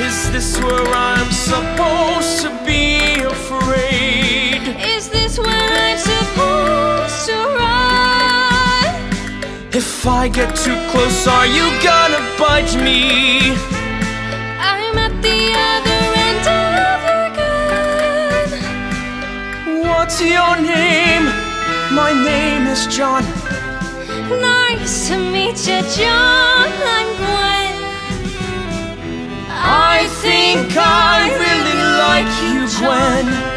Is this where I'm supposed to be afraid? Is this where I'm supposed to run? If I get too close, are you gonna bite me? I'm at the other end of your gun. What's your name? My name is John. Nice to meet you, John. I